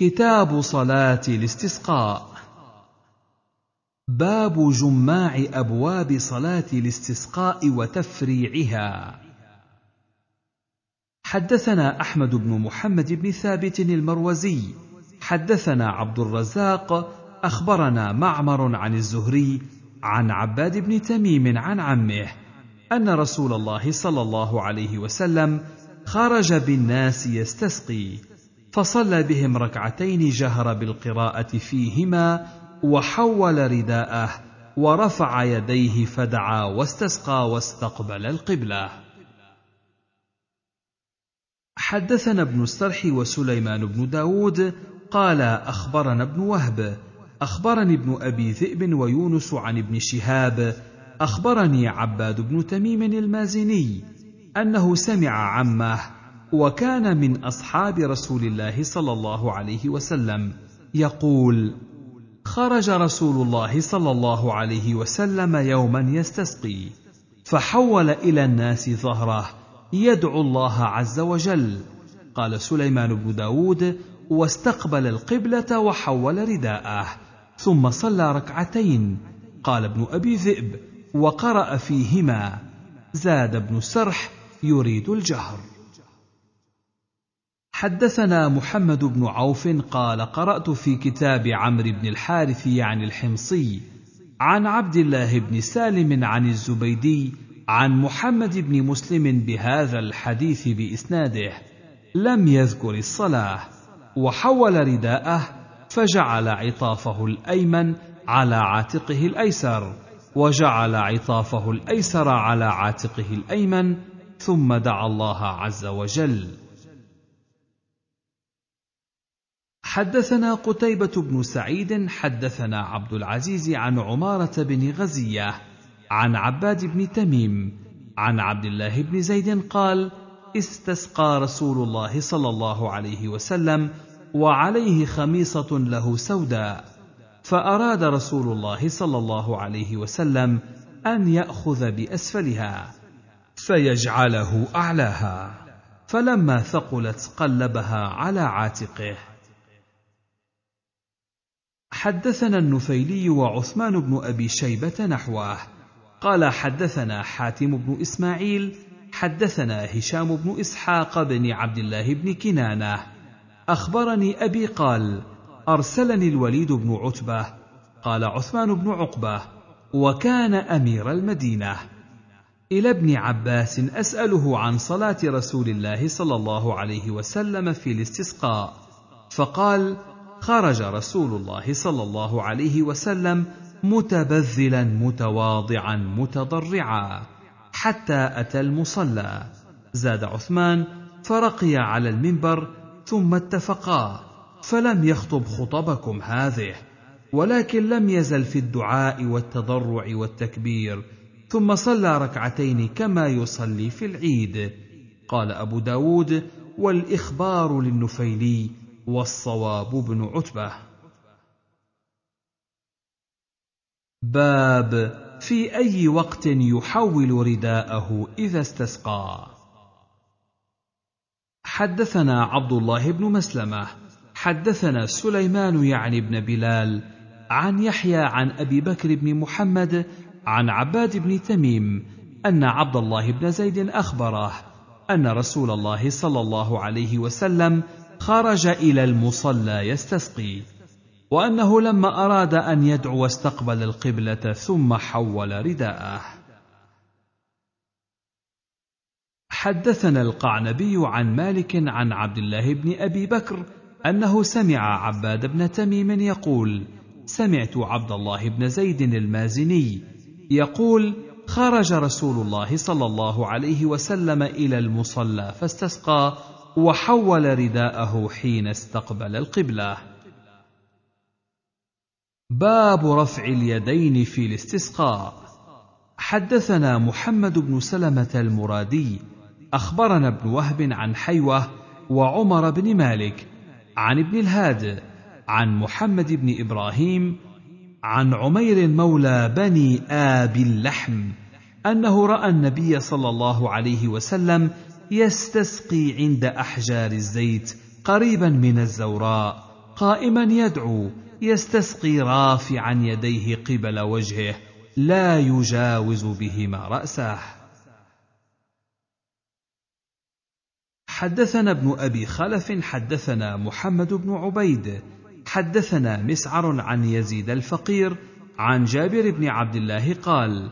كتاب صلاة الاستسقاء. باب جماع أبواب صلاة الاستسقاء وتفريعها. حدثنا أحمد بن محمد بن ثابت المروزي. حدثنا عبد الرزاق. أخبرنا معمر عن الزهري عن عباد بن تميم عن عمه أن رسول الله صلى الله عليه وسلم خرج بالناس يستسقي. فصلى بهم ركعتين جهر بالقراءة فيهما وحول رداءه ورفع يديه فدعا واستسقى واستقبل القبلة. حدثنا ابن السرح وسليمان بن داود قال أخبرنا ابن وهب أخبرني ابن أبي ذئب ويونس عن ابن شهاب أخبرني عباد بن تميم المازني أنه سمع عمه وكان من أصحاب رسول الله صلى الله عليه وسلم. يقول خرج رسول الله صلى الله عليه وسلم يوما يستسقي فحول إلى الناس ظهره يدعو الله عز وجل. قال سليمان بن داود واستقبل القبلة وحول رداءه ثم صلى ركعتين. قال ابن أبي ذئب وقرأ فيهما. زاد ابن السرح يريد الجهر. حدثنا محمد بن عوف قال قرأت في كتاب عمرو بن الحارث عن الحمصي عن عبد الله بن سالم عن الزبيدي عن محمد بن مسلم بهذا الحديث بإسناده لم يذكر الصلاة وحول رداءه فجعل عطافه الأيمن على عاتقه الأيسر وجعل عطافه الأيسر على عاتقه الأيمن ثم دعا الله عز وجل. حدثنا قتيبة بن سعيد حدثنا عبد العزيز عن عمارة بن غزية عن عباد بن تميم عن عبد الله بن زيد قال استسقى رسول الله صلى الله عليه وسلم وعليه خميصة له سوداء فأراد رسول الله صلى الله عليه وسلم أن يأخذ بأسفلها فيجعله أعلاها فلما ثقلت قلبها على عاتقه. حدثنا النفيلي وعثمان بن أبي شيبة نحوه. قال حدثنا حاتم بن إسماعيل حدثنا هشام بن إسحاق بن عبد الله بن كنانة. أخبرني أبي قال أرسلني الوليد بن عتبة. قال عثمان بن عقبة وكان أمير المدينة. إلى ابن عباس أسأله عن صلاة رسول الله صلى الله عليه وسلم في الاستسقاء فقال خرج رسول الله صلى الله عليه وسلم متبذلا متواضعا متضرعا حتى أتى المصلى. زاد عثمان فرقي على المنبر ثم اتفقا. فلم يخطب خطبكم هذه ولكن لم يزل في الدعاء والتضرع والتكبير ثم صلى ركعتين كما يصلي في العيد. قال أبو داود والإخبار للنفيلي والصواب بن عتبة. باب في أي وقت يحول رداءه إذا استسقى. حدثنا عبد الله بن مسلمة حدثنا سليمان يعني بن بلال عن يحيى عن أبي بكر بن محمد عن عباد بن تميم أن عبد الله بن زيد أخبره أن رسول الله صلى الله عليه وسلم خرج إلى المصلى يستسقي وأنه لما أراد أن يدعو استقبل القبلة ثم حول رداءه. حدثنا القعنبي عن مالك عن عبد الله بن أبي بكر أنه سمع عباد بن تميم يقول سمعت عبد الله بن زيد المازني يقول خرج رسول الله صلى الله عليه وسلم إلى المصلى فاستسقى وحول رداءه حين استقبل القبلة. باب رفع اليدين في الاستسقاء. حدثنا محمد بن سلمة المرادي أخبرنا ابن وهب عن حيوة وعمر بن مالك عن ابن الهاد عن محمد بن إبراهيم عن عمير مولى بني ابي اللحم أنه رأى النبي صلى الله عليه وسلم يستسقي عند أحجار الزيت قريبا من الزوراء قائما يدعو يستسقي رافعا يديه قبل وجهه لا يجاوز بهما رأسه. حدثنا ابن أبي خلف حدثنا محمد بن عبيد حدثنا مسعر عن يزيد الفقير عن جابر بن عبد الله قال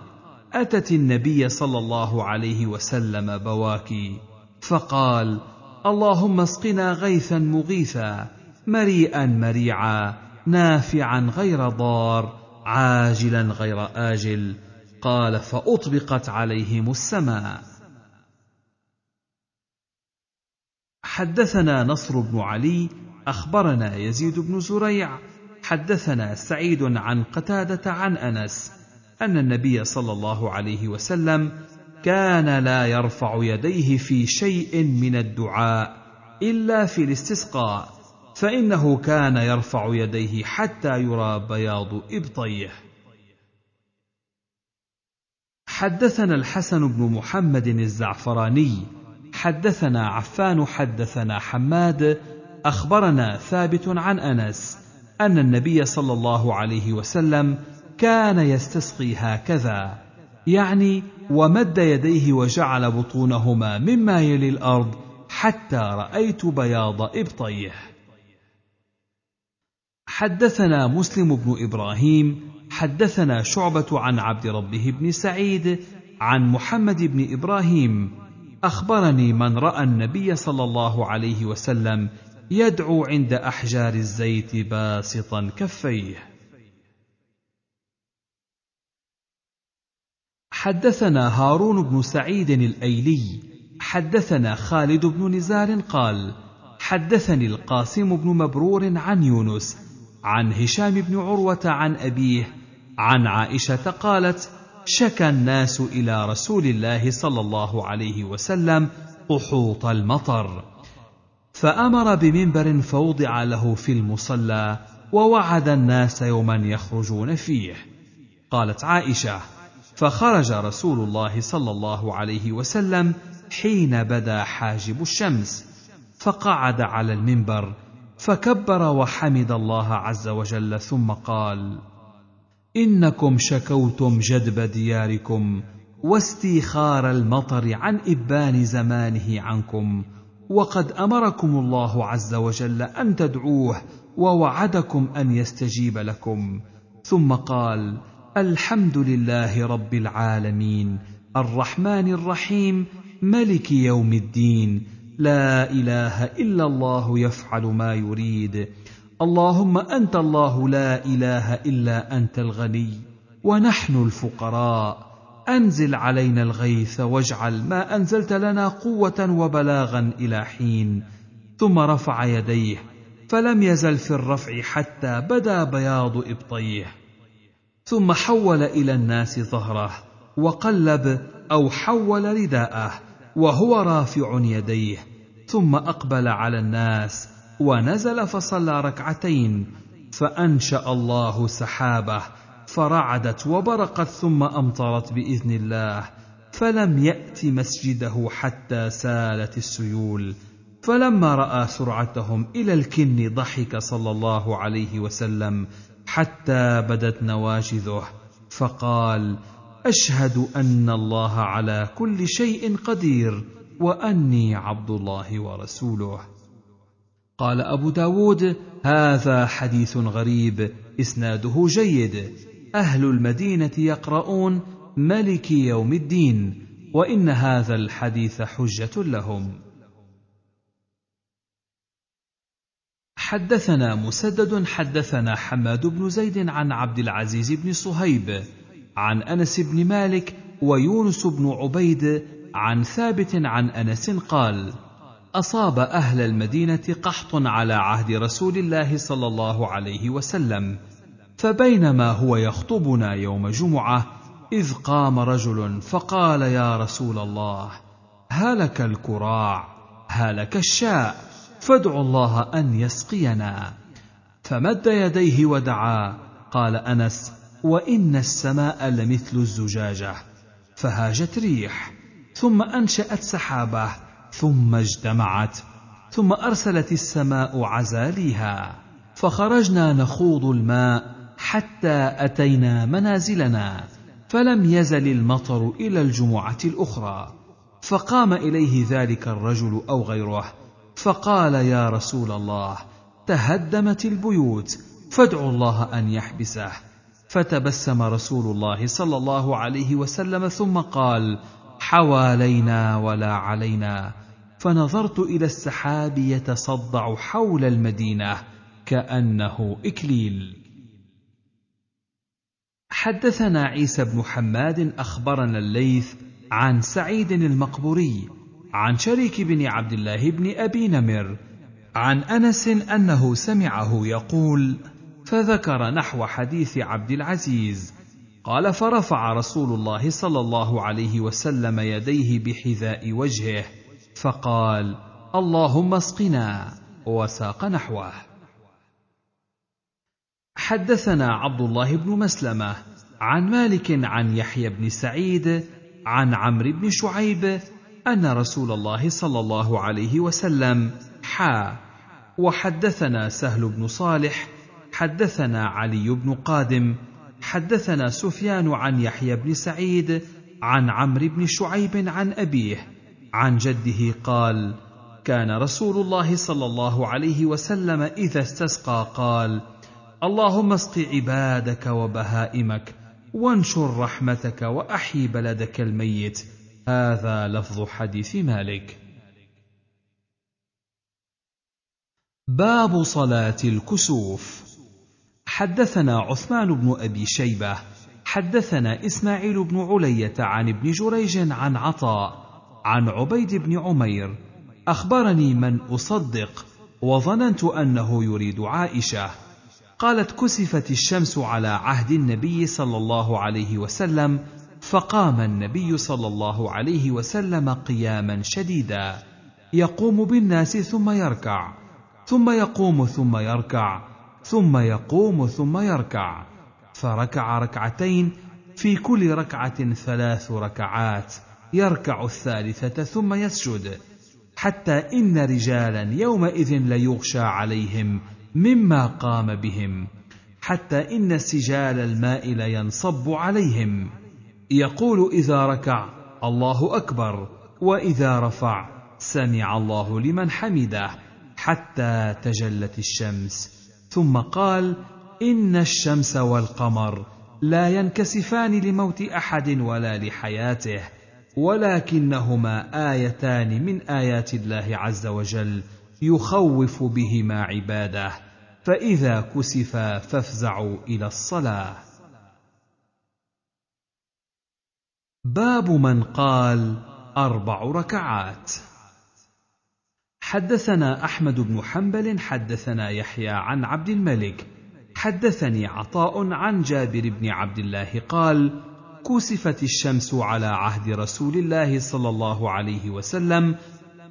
أتت النبي صلى الله عليه وسلم بواكي فقال اللهم اسقنا غيثا مغيثا مريئا مريعا نافعا غير ضار عاجلا غير آجل. قال فأطبقت عليهم السماء. حدثنا نصر بن علي أخبرنا يزيد بن زريع. حدثنا سعيد عن قتادة عن أنس أن النبي صلى الله عليه وسلم كان لا يرفع يديه في شيء من الدعاء إلا في الاستسقاء فإنه كان يرفع يديه حتى يرى بياض إبطيه. حدثنا الحسن بن محمد الزعفراني حدثنا عفان حدثنا حماد أخبرنا ثابت عن أنس أن النبي صلى الله عليه وسلم كان يستسقي هكذا. يعني ومد يديه وجعل بطونهما مما يلي الأرض حتى رأيت بياض إبطيه. حدثنا مسلم بن إبراهيم حدثنا شعبة عن عبد ربه بن سعيد عن محمد بن إبراهيم. أخبرني من رأى النبي صلى الله عليه وسلم يدعو عند أحجار الزيت باسطا كفيه. حدثنا هارون بن سعيد الأيلي حدثنا خالد بن نزار قال حدثني القاسم بن مبرور عن يونس عن هشام بن عروة عن أبيه عن عائشة قالت شكى الناس إلى رسول الله صلى الله عليه وسلم قحوط المطر فأمر بمنبر فوضع له في المصلى ووعد الناس يوما يخرجون فيه. قالت عائشة فخرج رسول الله صلى الله عليه وسلم حين بدا حاجب الشمس فقعد على المنبر فكبر وحمد الله عز وجل ثم قال إنكم شكوتم جدب دياركم واستيخار المطر عن إبان زمانه عنكم وقد أمركم الله عز وجل أن تدعوه ووعدكم أن يستجيب لكم. ثم قال الحمد لله رب العالمين. الرحمن الرحيم ملك يوم الدين. لا إله إلا الله يفعل ما يريد. اللهم أنت الله لا إله إلا أنت الغني. ونحن الفقراء. أنزل علينا الغيث واجعل ما أنزلت لنا قوة وبلاغا إلى حين. ثم رفع يديه فلم يزل في الرفع حتى بدا بياض إبطيه. ثم حول إلى الناس ظهره وقلب أو حول رداءه وهو رافع يديه ثم أقبل على الناس ونزل فصلى ركعتين فأنشأ الله سحابه فرعدت وبرقت ثم أمطرت بإذن الله فلم يأت مسجده حتى سالت السيول فلما رأى سرعتهم إلى الكن ضحك صلى الله عليه وسلم حتى بدت نواجذه فقال أشهد أن الله على كل شيء قدير وأني عبد الله ورسوله. قال أبو داود هذا حديث غريب إسناده جيد. أهل المدينة يقرؤون ملك يوم الدين وإن هذا الحديث حجة لهم. حدثنا مسدد حدثنا حماد بن زيد عن عبد العزيز بن صهيب عن أنس بن مالك ويونس بن عبيد عن ثابت عن أنس قال أصاب أهل المدينة قحط على عهد رسول الله صلى الله عليه وسلم فبينما هو يخطبنا يوم جمعة إذ قام رجل فقال يا رسول الله هلك الكراع هلك الشاء فادعوا الله أن يسقينا. فمد يديه ودعا قال أنس وإن السماء لمثل الزجاجة فهاجت ريح. ثم أنشأت سحابة ثم اجتمعت ثم أرسلت السماء عزاليها. فخرجنا نخوض الماء حتى أتينا منازلنا فلم يزل المطر إلى الجمعة الأخرى. فقام إليه ذلك الرجل أو غيره فقال يا رسول الله تهدمت البيوت فادعوا الله أن يحبسه. فتبسم رسول الله صلى الله عليه وسلم ثم قال حوالينا ولا علينا. فنظرت إلى السحاب يتصدع حول المدينة كأنه إكليل. حدثنا عيسى بن حماد أخبرنا الليث عن سعيد المقبوري عن شريك بن عبد الله بن أبي نمر عن أنس أنه سمعه يقول فذكر نحو حديث عبد العزيز قال فرفع رسول الله صلى الله عليه وسلم يديه بحذاء وجهه فقال اللهم اسقنا وساق نحوه حدثنا عبد الله بن مسلمة عن مالك عن يحيى بن سعيد عن عمرو بن شعيب أن رسول الله صلى الله عليه وسلم حا وحدثنا سهل بن صالح حدثنا علي بن قادم حدثنا سفيان عن يحيى بن سعيد عن عمرو بن شعيب عن أبيه عن جده قال كان رسول الله صلى الله عليه وسلم إذا استسقى قال اللهم اسق عبادك وبهائمك وانشر رحمتك واحي بلدك الميت هذا لفظ حديث مالك. باب صلاة الكسوف. حدثنا عثمان بن أبي شيبة حدثنا إسماعيل بن علية عن ابن جريج عن عطاء عن عبيد بن عمير. أخبرني من أصدق وظننت أنه يريد عائشة. قالت كسفت الشمس على عهد النبي صلى الله عليه وسلم فقام النبي صلى الله عليه وسلم قياما شديدا. يقوم بالناس ثم يركع ثم يقوم ثم يركع ثم يقوم ثم يركع. فركع ركعتين في كل ركعة ثلاث ركعات. يركع الثالثة ثم يسجد. حتى إن رجالا يومئذ ليغشى عليهم مما قام بهم. حتى إن سجال الماء لينصب عليهم. يقول إذا ركع الله أكبر وإذا رفع سمع الله لمن حمده حتى تجلت الشمس ثم قال إن الشمس والقمر لا ينكسفان لموت أحد ولا لحياته ولكنهما آيتان من آيات الله عز وجل يخوف بهما عباده فإذا كسفا فافزعوا إلى الصلاة باب من قال أربع ركعات. حدثنا أحمد بن حنبل حدثنا يحيى عن عبد الملك حدثني عطاء عن جابر بن عبد الله قال كسفت الشمس على عهد رسول الله صلى الله عليه وسلم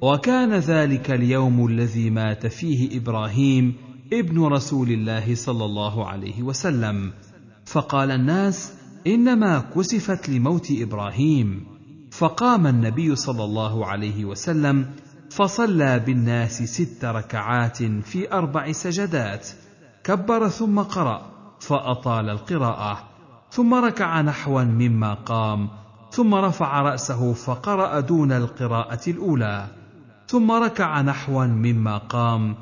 وكان ذلك اليوم الذي مات فيه إبراهيم ابن رسول الله صلى الله عليه وسلم. فقال الناس إنما كسفت لموت إبراهيم فقام النبي صلى الله عليه وسلم فصلى بالناس ست ركعات في أربع سجدات كبر ثم قرأ فأطال القراءة ثم ركع نحوا مما قام ثم رفع رأسه فقرأ دون القراءة الأولى ثم ركع نحوا مما قام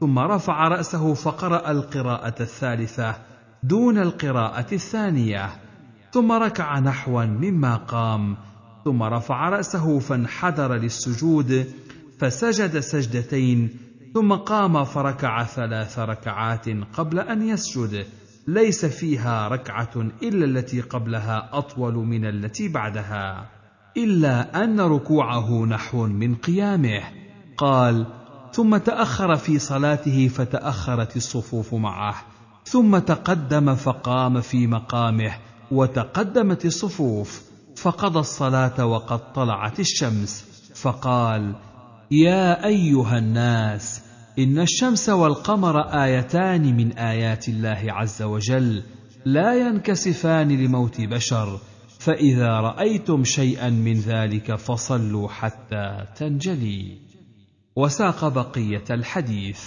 ثم رفع رأسه فقرأ القراءة الثالثة دون القراءة الثانية. ثم ركع نحوا مما قام ثم رفع رأسه فانحدر للسجود فسجد سجدتين ثم قام فركع ثلاث ركعات قبل أن يسجد. ليس فيها ركعة إلا التي قبلها أطول من التي بعدها إلا أن ركوعه نحو من قيامه. قال ثم تأخر في صلاته فتأخرت الصفوف معه ثم تقدم فقام في مقامه وتقدمت الصفوف فقضى الصلاة وقد طلعت الشمس فقال يا أيها الناس إن الشمس والقمر آيتان من آيات الله عز وجل لا ينكسفان لموت بشر فإذا رأيتم شيئا من ذلك فصلوا حتى تنجلي وساق بقية الحديث.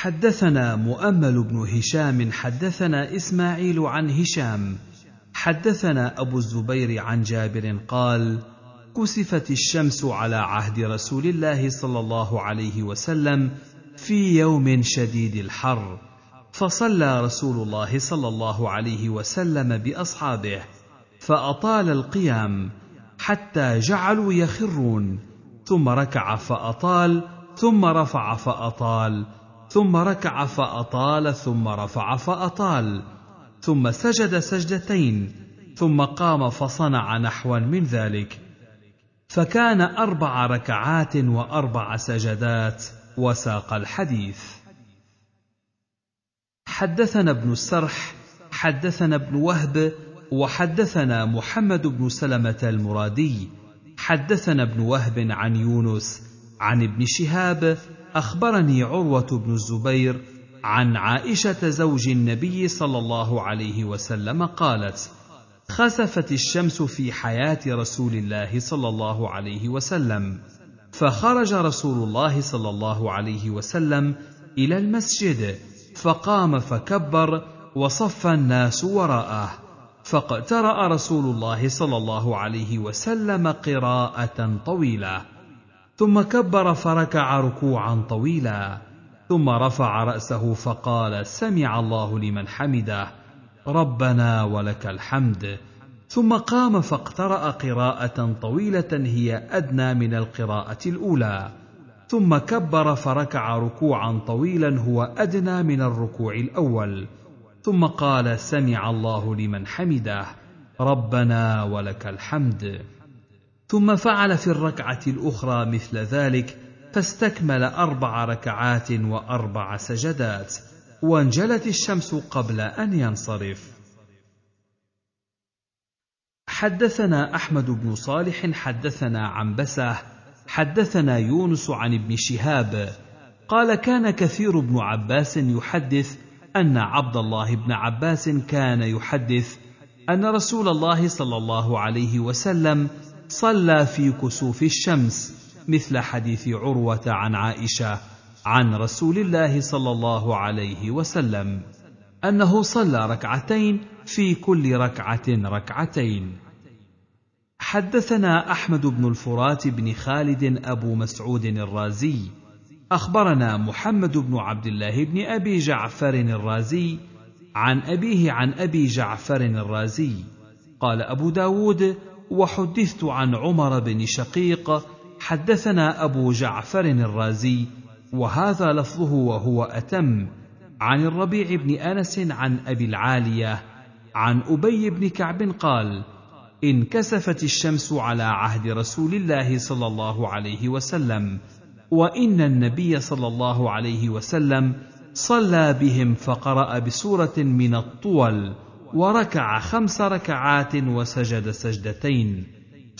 حدثنا مؤمل بن هشام حدثنا إسماعيل عن هشام حدثنا أبو الزبير عن جابر قال كسفت الشمس على عهد رسول الله صلى الله عليه وسلم في يوم شديد الحر فصلى رسول الله صلى الله عليه وسلم بأصحابه فأطال القيام حتى جعلوا يخرون ثم ركع فأطال ثم رفع فأطال ثم ركع فأطال ثم رفع فأطال ثم سجد سجدتين ثم قام فصنع نحوا من ذلك. فكان أربع ركعات وأربع سجدات وساق الحديث. حدثنا ابن السرح حدثنا ابن وهب وحدثنا محمد بن سلمة المرادي. حدثنا ابن وهب عن يونس عن ابن شهاب أخبرني عروة بن الزبير عن عائشة زوج النبي صلى الله عليه وسلم قالت خسفت الشمس في حياة رسول الله صلى الله عليه وسلم فخرج رسول الله صلى الله عليه وسلم إلى المسجد فقام فكبر وصف الناس وراءه فاقترأ رسول الله صلى الله عليه وسلم قراءة طويلة. ثم كبر فركع ركوعا طويلا ثم رفع رأسه فقال سمع الله لمن حمده ربنا ولك الحمد. ثم قام فاقترأ قراءة طويلة هي أدنى من القراءة الأولى. ثم كبر فركع ركوعا طويلا هو أدنى من الركوع الأول. ثم قال سمع الله لمن حمده ربنا ولك الحمد. ثم فعل في الركعة الأخرى مثل ذلك فاستكمل أربع ركعات وأربع سجدات وانجلت الشمس قبل أن ينصرف. حدثنا أحمد بن صالح حدثنا عن بسه حدثنا يونس عن ابن شهاب قال كان كثير بن عباس يحدث أن عبد الله بن عباس كان يحدث أن رسول الله صلى الله عليه وسلم صلى في كسوف الشمس مثل حديث عروة عن عائشة عن رسول الله صلى الله عليه وسلم أنه صلى ركعتين في كل ركعة ركعتين. حدثنا أحمد بن الفرات بن خالد أبو مسعود الرازي. أخبرنا محمد بن عبد الله بن أبي جعفر الرازي عن أبيه عن أبي جعفر الرازي. قال أبو داود وحدثت عن عمر بن شقيق حدثنا أبو جعفر الرازي وهذا لفظه وهو أتم عن الربيع بن أنس عن أبي العالية عن أبي بن كعب قال انكسفت الشمس على عهد رسول الله صلى الله عليه وسلم وإن النبي صلى الله عليه وسلم صلى بهم فقرأ بسورة من الطول وركع خمس ركعات وسجد سجدتين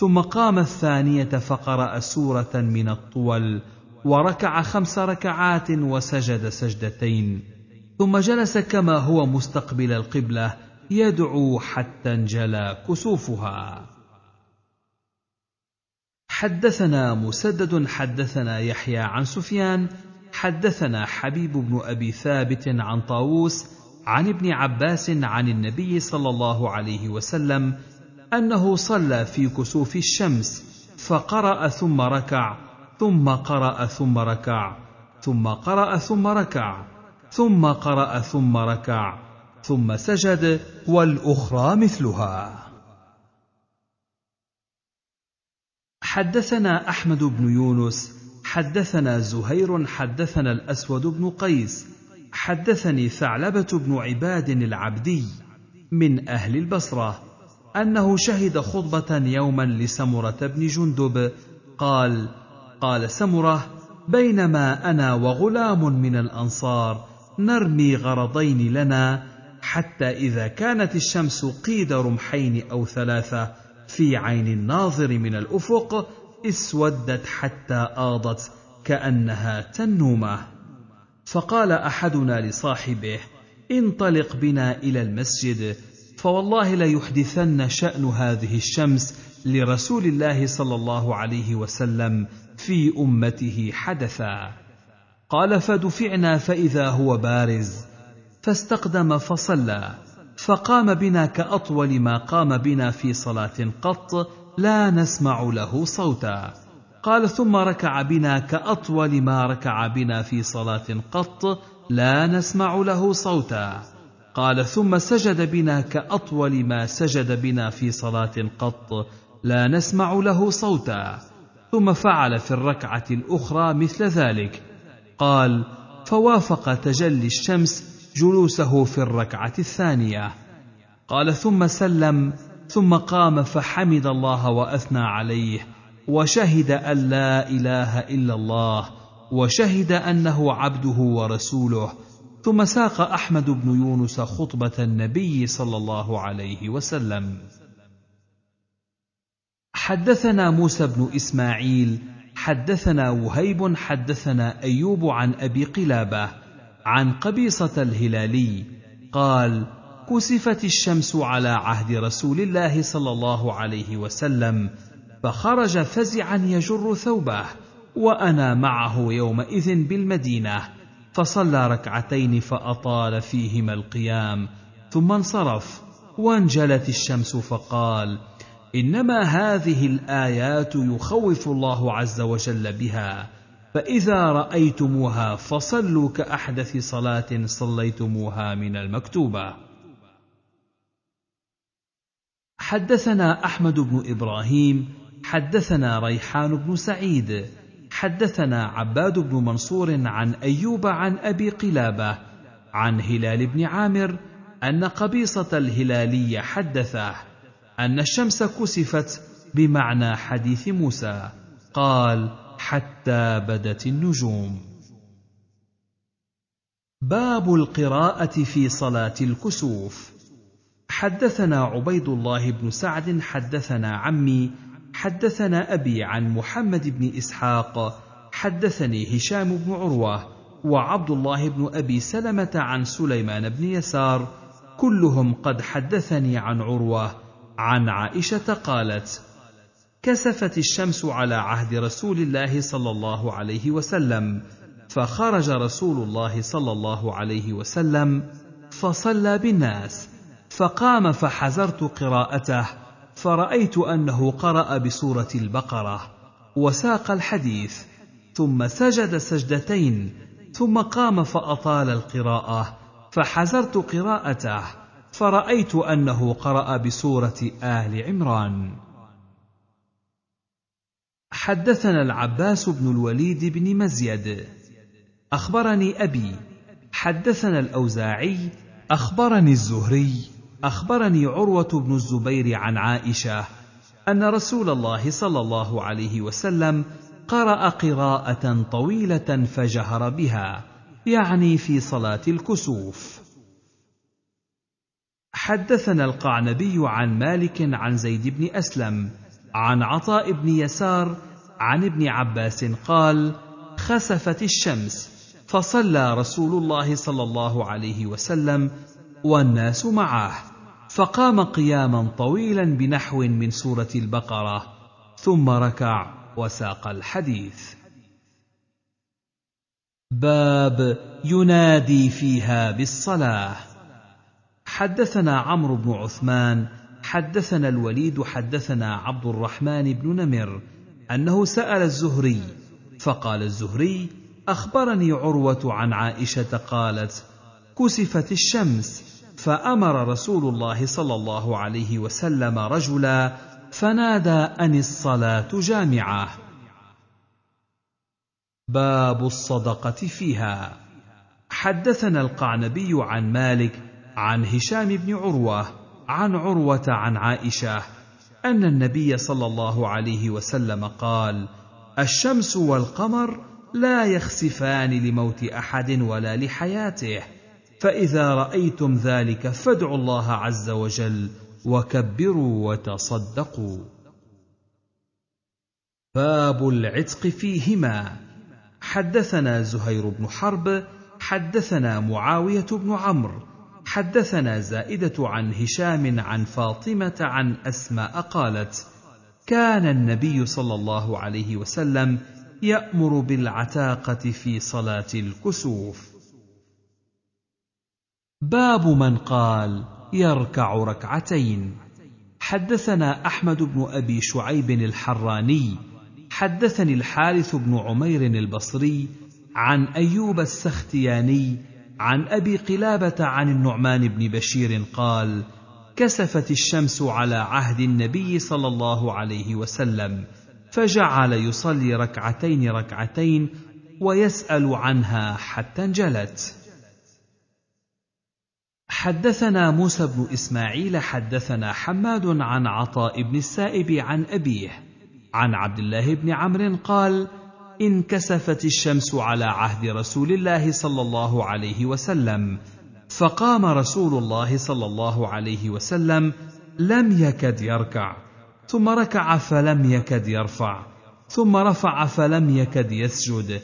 ثم قام الثانية فقرأ سورة من الطول وركع خمس ركعات وسجد سجدتين. ثم جلس كما هو مستقبل القبلة يدعو حتى انجلى كسوفها. حدثنا مسدد حدثنا يحيى عن سفيان حدثنا حبيب بن أبي ثابت عن طاووس عن ابن عباس عن النبي صلى الله عليه وسلم أنه صلى في كسوف الشمس فقرأ ثم ركع ثم قرأ ثم ركع ثم قرأ ثم ركع ثم قرأ ثم ركع ثم سجد والأخرى مثلها. حدثنا أحمد بن يونس حدثنا زهير حدثنا الأسود بن قيس حدثني ثعلبة بن عباد العبدي من أهل البصرة أنه شهد خطبة يوما لسمرة بن جندب قال قال سمرة بينما أنا وغلام من الأنصار نرمي غرضين لنا حتى إذا كانت الشمس قيد رمحين أو ثلاثة في عين الناظر من الأفق اسودت حتى آضت كأنها تنومة. فقال أحدنا لصاحبه انطلق بنا إلى المسجد فوالله ليحدثن شأن هذه الشمس لرسول الله صلى الله عليه وسلم في أمته حدثا. قال فدفعنا فإذا هو بارز. فاستقدم فصلى. فقام بنا كأطول ما قام بنا في صلاة قط لا نسمع له صوتا. قال ثم ركع بنا كأطول ما ركع بنا في صلاة قط لا نسمع له صوتا. قال ثم سجد بنا كأطول ما سجد بنا في صلاة قط لا نسمع له صوتا. ثم فعل في الركعة الأخرى مثل ذلك. قال فوافق تجلي الشمس جلوسه في الركعة الثانية. قال ثم سلم ثم قام فحمد الله وأثنى عليه وشهد أن لا إله إلا الله وشهد أنه عبده ورسوله. ثم ساق أحمد بن يونس خطبة النبي صلى الله عليه وسلم. حدثنا موسى بن إسماعيل حدثنا وهيب حدثنا أيوب عن أبي قلابة عن قبيصة الهلالي قال كسفت الشمس على عهد رسول الله صلى الله عليه وسلم فخرج فزعا يجر ثوبه وأنا معه يومئذ بالمدينة فصلى ركعتين فأطال فيهما القيام ثم انصرف وانجلت الشمس فقال إنما هذه الآيات يخوف الله عز وجل بها فإذا رأيتموها فصلوا كأحدث صلاة صليتموها من المكتوبة. حدثنا أحمد بن إبراهيم حدثنا ريحان بن سعيد حدثنا عباد بن منصور عن أيوب عن أبي قلابة عن هلال بن عامر أن قبيصة الهلالي حدثه أن الشمس كسفت بمعنى حديث موسى قال حتى بدت النجوم باب القراءة في صلاة الكسوف. حدثنا عبيد الله بن سعد حدثنا عمي حدثنا أبي عن محمد بن إسحاق حدثني هشام بن عروة وعبد الله بن أبي سلمة عن سليمان بن يسار كلهم قد حدثني عن عروة عن عائشة قالت كسفت الشمس على عهد رسول الله صلى الله عليه وسلم فخرج رسول الله صلى الله عليه وسلم فصلى بالناس فقام فحذرت قراءته فرأيت أنه قرأ بسورة البقرة وساق الحديث ثم سجد سجدتين ثم قام فأطال القراءة فحذرت قراءته فرأيت أنه قرأ بسورة آل عمران. حدثنا العباس بن الوليد بن مزيد. أخبرني أبي حدثنا الأوزاعي أخبرني الزهري أخبرني عروة بن الزبير عن عائشة أن رسول الله صلى الله عليه وسلم قرأ قراءة طويلة فجهر بها يعني في صلاة الكسوف. حدثنا القعنبي عن مالك عن زيد بن أسلم عن عطاء بن يسار عن ابن عباس قال خسفت الشمس فصلى رسول الله صلى الله عليه وسلم والناس معه. فقام قياما طويلا بنحو من سورة البقرة ثم ركع وساق الحديث. باب ينادي فيها بالصلاة. حدثنا عمرو بن عثمان حدثنا الوليد حدثنا عبد الرحمن بن نمر أنه سأل الزهري فقال الزهري أخبرني عروة عن عائشة قالت كسفت الشمس. فأمر رسول الله صلى الله عليه وسلم رجلا فنادى أن الصلاة جامعة. باب الصدقة فيها. حدثنا القعنبي عن مالك عن هشام بن عروة عن عروة عن عائشة أن النبي صلى الله عليه وسلم قال الشمس والقمر لا يخسفان لموت أحد ولا لحياته. فإذا رأيتم ذلك فادعوا الله عز وجل وكبروا وتصدقوا. باب العتق فيهما. حدثنا زهير بن حرب حدثنا معاوية بن عمرو حدثنا زائدة عن هشام عن فاطمة عن أسماء قالت كان النبي صلى الله عليه وسلم يأمر بالعتاقة في صلاة الكسوف. باب من قال يركع ركعتين. حدثنا أحمد بن أبي شعيب الحراني حدثني الحارث بن عمير البصري عن أيوب السختياني عن أبي قلابة عن النعمان بن بشير قال كسفت الشمس على عهد النبي صلى الله عليه وسلم فجعل يصلي ركعتين ركعتين ويسأل عنها حتى انجلت. حدثنا موسى بن إسماعيل حدثنا حماد عن عطاء بن السائب عن أبيه عن عبد الله بن عمرو قال انكسفت الشمس على عهد رسول الله صلى الله عليه وسلم فقام رسول الله صلى الله عليه وسلم لم يكد يركع ثم ركع فلم يكد يرفع ثم رفع فلم يكد يسجد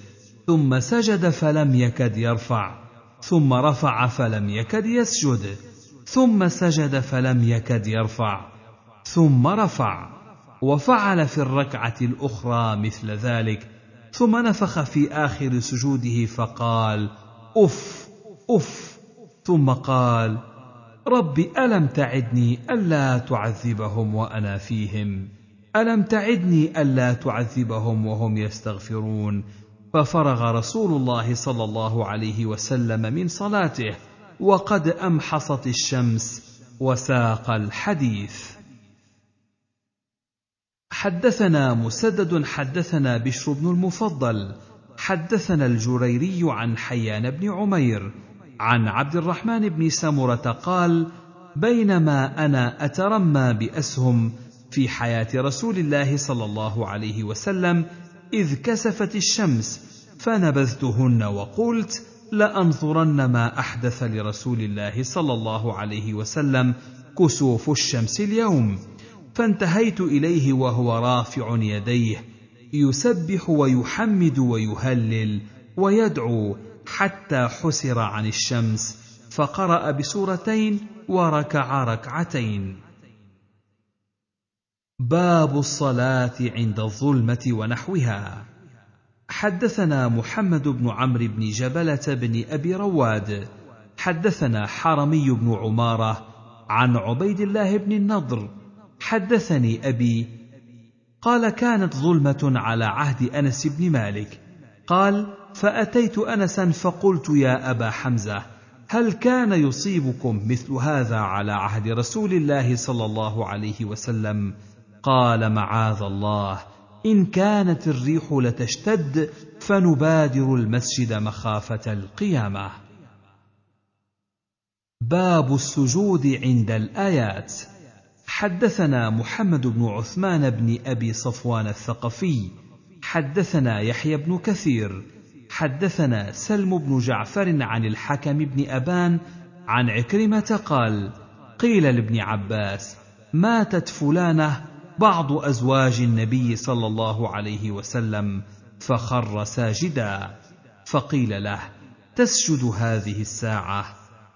ثم سجد فلم يكد يرفع. ثم رفع فلم يكد يسجد. ثم سجد فلم يكد يرفع. ثم رفع. وفعل في الركعة الأخرى مثل ذلك. ثم نفخ في آخر سجوده فقال أف أف. ثم قال رب ألم تعدني ألا تعذبهم وأنا فيهم؟ ألم تعدني ألا تعذبهم وهم يستغفرون؟ ففرغ رسول الله صلى الله عليه وسلم من صلاته وقد أمحصت الشمس وساق الحديث. حدثنا مسدد حدثنا بشر بن المفضل حدثنا الجريري عن حيان بن عمير عن عبد الرحمن بن سمرة قال بينما أنا أترمى بأسهم في حياة رسول الله صلى الله عليه وسلم إذ كسفت الشمس فنبذتهن وقلت لأنظرن ما أحدث لرسول الله صلى الله عليه وسلم كسوف الشمس اليوم. فانتهيت إليه وهو رافع يديه يسبح ويحمد ويهلل ويدعو حتى حسر عن الشمس فقرأ بسورتين وركع ركعتين. باب الصلاة عند الظلمة ونحوها. حدثنا محمد بن عمرو بن جبلة بن أبي رواد. حدثنا حرمي بن عمارة عن عبيد الله بن النضر. حدثني أبي قال كانت ظلمة على عهد أنس بن مالك. قال فأتيت أنسا فقلت يا أبا حمزة هل كان يصيبكم مثل هذا على عهد رسول الله صلى الله عليه وسلم؟ قال معاذ الله إن كانت الريح لتشتد فنبادر المسجد مخافة القيامة. باب السجود عند الآيات. حدثنا محمد بن عثمان بن أبي صفوان الثقفي. حدثنا يحيى بن كثير. حدثنا سلم بن جعفر عن الحكم بن أبان عن عكرمة قال قيل لابن عباس ماتت فلانة بعض أزواج النبي صلى الله عليه وسلم فخر ساجدا. فقيل له تسجد هذه الساعة؟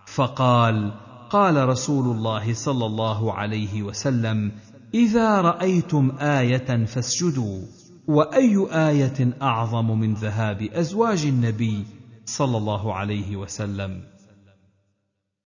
فقال قال رسول الله صلى الله عليه وسلم إذا رأيتم آية فاسجدوا. وأي آية أعظم من ذهاب أزواج النبي صلى الله عليه وسلم؟